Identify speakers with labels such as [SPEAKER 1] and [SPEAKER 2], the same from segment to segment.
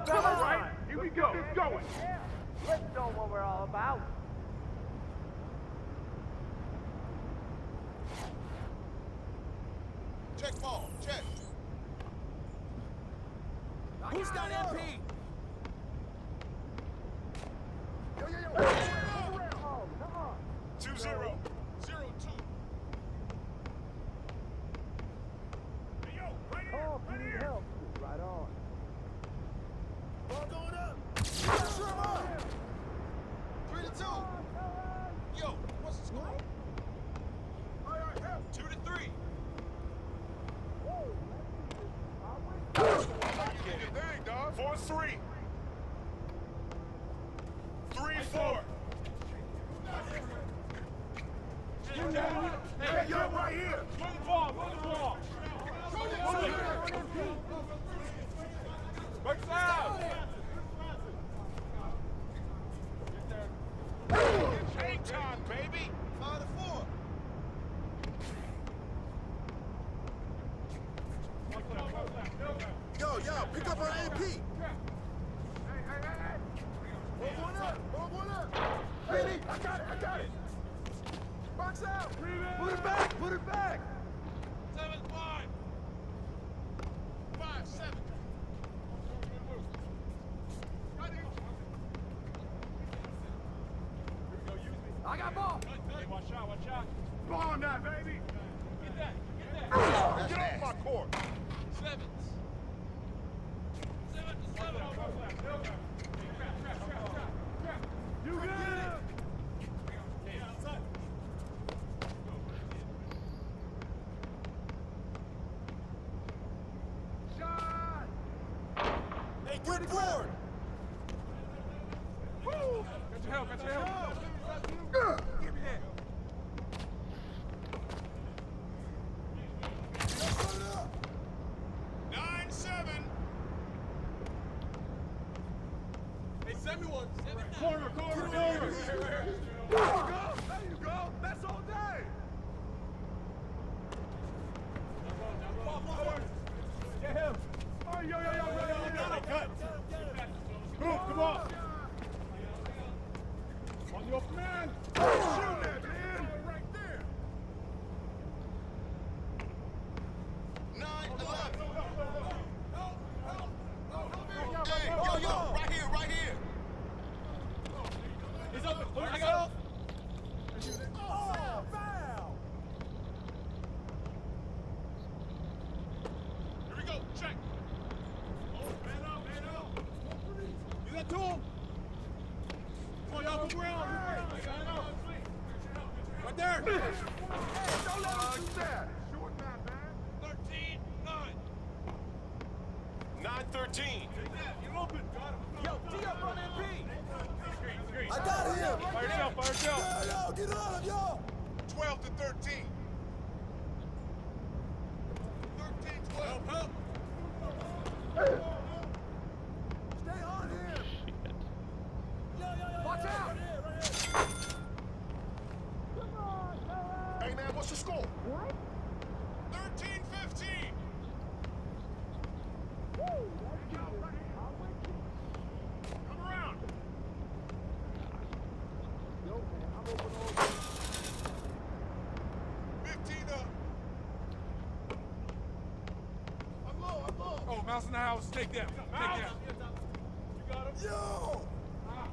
[SPEAKER 1] on, come on. Right, here we go. It's going.
[SPEAKER 2] Let's know what we're all about.
[SPEAKER 3] Check ball. Check.
[SPEAKER 4] Who's got MP?
[SPEAKER 3] Yo, yo, yo.
[SPEAKER 2] Oh, come on.
[SPEAKER 3] Two zero. Zero two.
[SPEAKER 1] Hey, yo, right here,
[SPEAKER 2] Call if
[SPEAKER 1] right
[SPEAKER 2] you need
[SPEAKER 1] here.
[SPEAKER 2] help. Right on.
[SPEAKER 3] Ball going up. Pressure him up. Three to two. Yo, what's the score? All right, help. Two to three. You did your thing, dog.
[SPEAKER 1] Four three. Three four.
[SPEAKER 3] Hey, yo, right here.
[SPEAKER 1] The ball, the ball.
[SPEAKER 3] Time, baby. Five to four. Yo, pick up our AP. Hey, hey, hey, hey. Ball one up. Ball one up. Lady, I got it. Box out. Put it back. Put it back. Seven, five. Five, seven.
[SPEAKER 4] I got ball.
[SPEAKER 1] Hey, watch out, watch out.
[SPEAKER 3] Ball that, baby.
[SPEAKER 1] Get that, get that.
[SPEAKER 3] Get off my court.
[SPEAKER 1] Sevens. Seven to seven got it.
[SPEAKER 3] Shot. Hey, good board.
[SPEAKER 1] Got your help, got your help.
[SPEAKER 3] Give me that. Nine seven.
[SPEAKER 1] Hey, one. Corner, corner, corner.
[SPEAKER 3] There you go. There you go. That's all day.
[SPEAKER 1] Get him. Oh, yo, yo, yo, yo, yo, yo. Cut. Move, come on. On your man.
[SPEAKER 3] Shoot that, man. Right there. Nine eleven. Hey, yo, yo, right here, right here.
[SPEAKER 1] He's open. I got him.
[SPEAKER 3] Oh, foul.
[SPEAKER 1] Here we go. Check. Oh, man up, man up. You got two. Come on, y'all, move around. Move around. Right there.
[SPEAKER 3] Don't let him do that. Short man, man.
[SPEAKER 1] 13, 9.
[SPEAKER 3] 9 13.
[SPEAKER 1] You open. Got him.
[SPEAKER 4] Yo, D up on MP.
[SPEAKER 3] I got him.
[SPEAKER 1] Fire yourself, fire yourself.
[SPEAKER 3] Yo, get on him, yo. 12 to 13. 13 12.
[SPEAKER 1] Help, help.
[SPEAKER 3] Stay on him.
[SPEAKER 4] Watch out.
[SPEAKER 3] Hey, man, score?
[SPEAKER 2] What?
[SPEAKER 3] 13 15.
[SPEAKER 1] Come around.
[SPEAKER 2] Yo, man, I'm open all
[SPEAKER 3] 15 up. I'm low, I'm low.
[SPEAKER 1] Oh, mouse in the house. Take down. Take down. You got him.
[SPEAKER 3] Yo! Ah.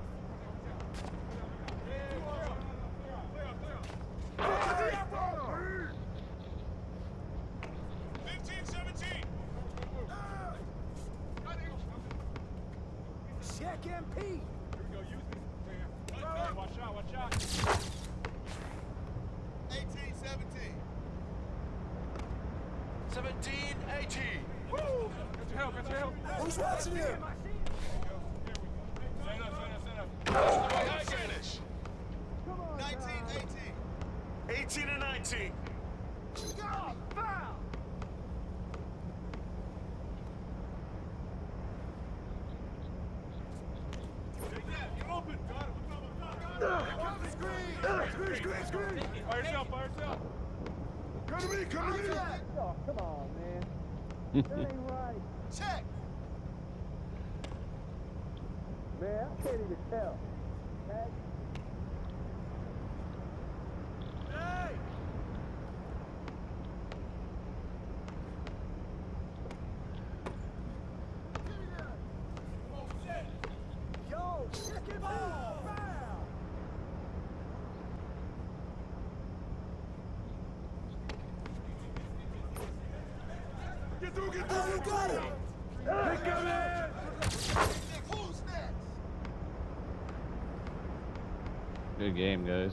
[SPEAKER 3] Fifteen,
[SPEAKER 4] Check MP.
[SPEAKER 1] Here we go. Use me. Watch out, watch out.
[SPEAKER 3] 18, 17.
[SPEAKER 5] 17, 18.
[SPEAKER 1] Woo! Got your help, got your help.
[SPEAKER 3] Who's watching him?
[SPEAKER 1] Stand up, stand up, stand up.
[SPEAKER 5] Nice finish.
[SPEAKER 3] 19, 18.
[SPEAKER 5] 18 and 19.
[SPEAKER 2] foul.
[SPEAKER 1] Take that. You open. Got him.
[SPEAKER 3] Screen, screen, screen.
[SPEAKER 1] Fire yourself, fire yourself.
[SPEAKER 3] Come to me, come to me.
[SPEAKER 2] Oh, come on, man. that ain't right.
[SPEAKER 3] Check.
[SPEAKER 6] Man, I can't even tell. Tag.
[SPEAKER 3] Hey!
[SPEAKER 2] Yo, check it out. Foul.
[SPEAKER 4] Get through, get through, get through!
[SPEAKER 3] Pick him in!
[SPEAKER 7] Good game, guys.